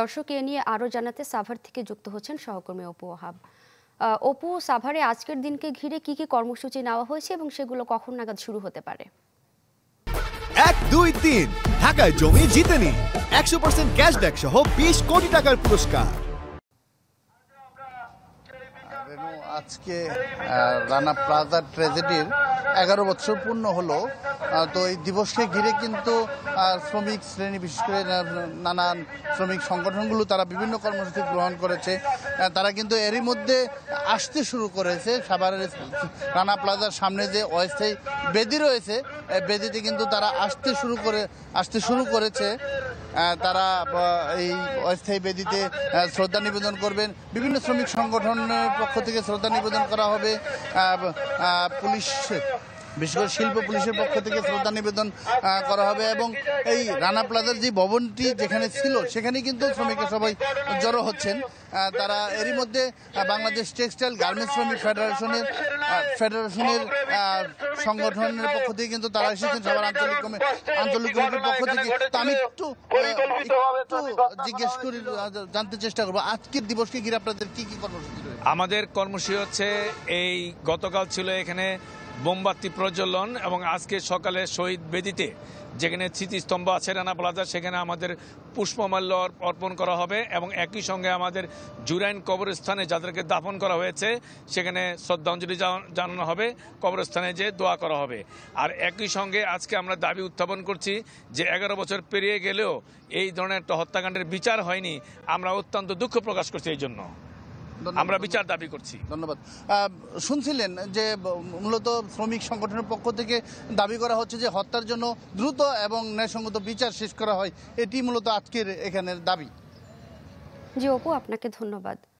দর্শক, এ নিয়ে আরও জানাতে সাভার থেকে যুক্ত হচ্ছেন সহকর্মী অপু ওহাব। অপু, সাভারে আজকের দিনকে ঘিরে কি কি কর্মসূচি নেওয়া হয়েছে এবং সেগুলো কখন নাগাদ শুরু হতে পারে? এক, দুই, তিন। ঢাকায় জমি জিতে নিন একশো পার্সেন্ট ক্যাশব্যাক সহ বিশ কোটি টাকার পুরস্কার। রেনু আজকে রানা প্লাজা ট্র্যাজেডির এগারো বছর পূর্ণ হলো। তো এই দিবসকে ঘিরে কিন্তু শ্রমিক শ্রেণি, বিশেষ করে নানান শ্রমিক সংগঠনগুলো তারা বিভিন্ন কর্মসূচি গ্রহণ করেছে। তারা কিন্তু এরই মধ্যে আসতে শুরু করেছে। সাভারের রানা প্লাজার সামনে যে অস্থায়ী বেদি রয়েছে বেদিতে কিন্তু তারা আসতে শুরু করে, আসতে শুরু করেছে। তারা এই অস্থায়ী বেদিতে শ্রদ্ধা নিবেদন করবেন। বিভিন্ন শ্রমিক সংগঠনের পক্ষ থেকে শ্রদ্ধা নিবেদন করা হবে। পুলিশ বিশেষ করে শিল্প পুলিশের পক্ষ থেকে শ্রদ্ধা নিবেদন করা হবে এবং এই রানা প্লাজার যে ভবনটি যেখানে ছিল সেখানে কিন্তু শ্রমিকরা সবাই জড়ো হচ্ছেন। তারা এরই মধ্যে বাংলাদেশ টেক্সটাইল গার্মেন্টস শ্রমিক ফেডারেশনের ফেডারেশনের সংগঠনের পক্ষ থেকে কিন্তু তারা এসেছেন সবার আঞ্চলিক আঞ্চলিক কমিটির পক্ষ থেকে। তো আমি একটু একটু জিজ্ঞেস করি জানতে চেষ্টা করব। আজকের দিবসকে ঘিরে আপনাদের কি কি কর্মসূচি আমাদের কর্মসূচি হচ্ছে, এই গতকাল ছিল এখানে মোমবাতি প্রজ্বলন এবং আজকে সকালে শহীদ বেদিতে যেখানে স্মৃতিস্তম্ভ আছে রানা প্লাজা, সেখানে আমাদের পুষ্পমাল্য অর্পণ করা হবে এবং একই সঙ্গে আমাদের জুরাইন কবরস্থানে যাদেরকে দাফন করা হয়েছে, সেখানে শ্রদ্ধাঞ্জলি জানানো হবে, কবরস্থানে যে দোয়া করা হবে আর একই সঙ্গে আজকে আমরা দাবি উত্থাপন করছি যে এগারো বছর পেরিয়ে গেলেও এই ধরনের একটা হত্যাকাণ্ডের বিচার হয়নি, আমরা অত্যন্ত দুঃখ প্রকাশ করছি এই জন্য। আমরা বিচার দাবি করছি। ধন্যবাদ। শুনছিলেন যে মূলত শ্রমিক সংগঠনের পক্ষ থেকে দাবি করা হচ্ছে যে হত্যার জন্য দ্রুত এবং ন্যায়সঙ্গত বিচার শেষ করা হয় এটি মূলত আজকের এখানের দাবি। জি অপু আপনাকে ধন্যবাদ।